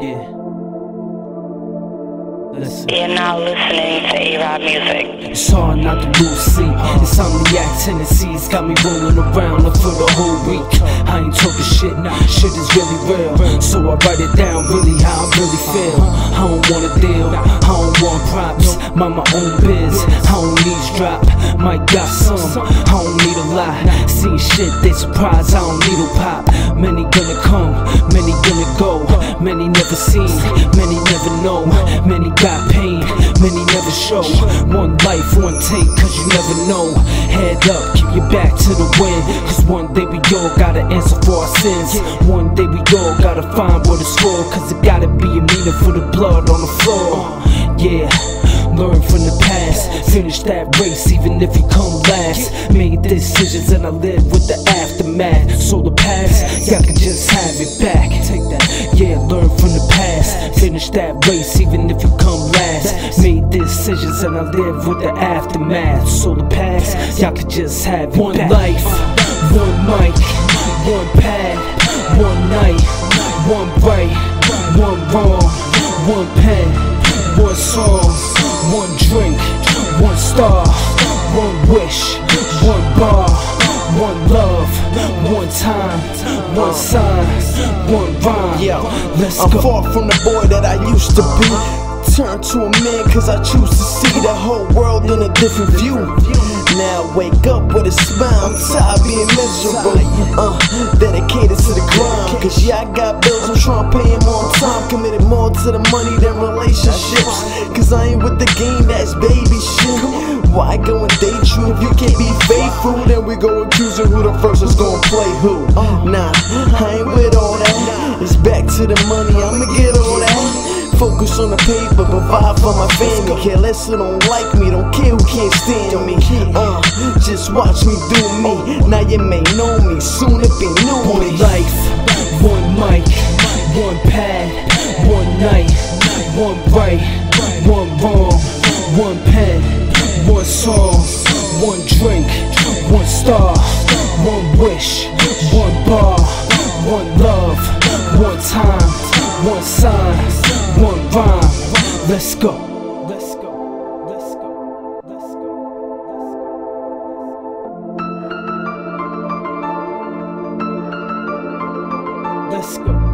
Yeah. Listen. You're now listening to AraabMuzik. It's hard not to lose sleep. Insomniac tendencies got me rolling around for the whole week. I ain't talking shit, nah, shit is really real. So I write it down, really how I really feel. I don't wanna deal, I don't want props. Mind my own biz, I don't need drop. Might got some, I don't need a lot. See shit, they surprised, I don't need a pop. Many gonna come, many gonna go. Many never seen, many never know. Many got pain, many never show. One life, one take, cause you never know. Head up, keep your back to the wind. Cause one day we all gotta answer for our sins. One day we all gotta find what it's for. Cause it gotta be a meaning for the blood on the floor. Yeah. Learn from the past, finish that race even if you come last. Made decisions and I live with the aftermath. So the past, y'all can just have it back. Take that. Yeah, learn from the past, finish that race even if you come last. Made decisions and I live with the aftermath. So the past, y'all can just have it one back. life, one mic, one pad, one night, one right, one wrong, one pen, one one drink, one star, one wish, one bar, one love, one time, one sign, one rhyme. Yo, Let's I'm go. far from the boy that I used to be. Turn to a man cause I choose to see the whole world in a different view. Now wake up with a smile, I'm tired of being miserable. Uh, dedicated to the grind. Cause yeah, I got bills, I'm trying to pay them on time. Committed more to the money than relationships. Cause I ain't with the game, that's baby shit. Why go and date you if you can't be faithful? Then we go accusing who the first is gonna play who. Nah, I ain't with all that. It's back to the money, I'ma get all that. Focus on the paper, provide for my family. Care less who don't like me, don't care who can't stand me. Uh, just watch me do me. Now you may know me, soon it be new One me. life, mic, one pad, one night, one right, one wrong, one pen, one song, one drink, one star, one wish, one bar, one love, one time, one sign, one rhyme. Let's go. Let's go.